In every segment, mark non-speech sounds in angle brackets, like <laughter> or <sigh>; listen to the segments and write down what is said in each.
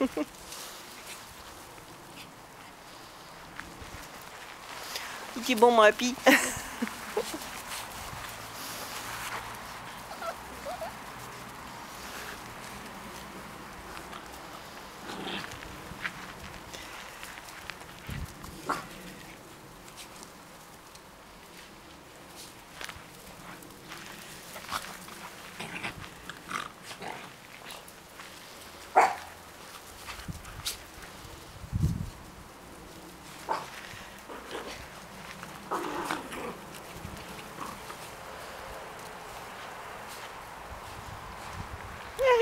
<laughs> Il dit bon, ma pie. <laughs>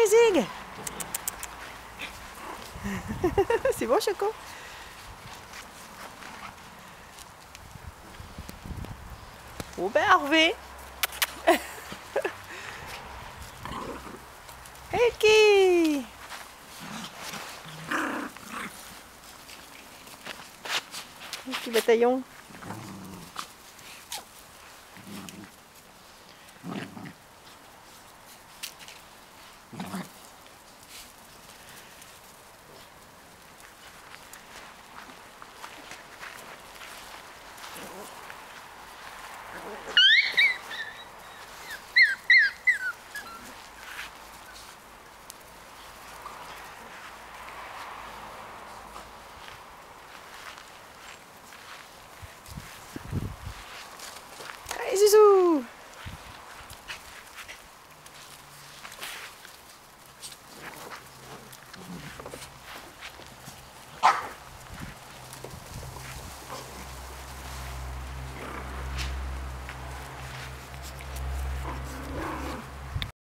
<laughs> C'est bon, Choco? Oh ben, Hervé Elki Petit bataillon Bye.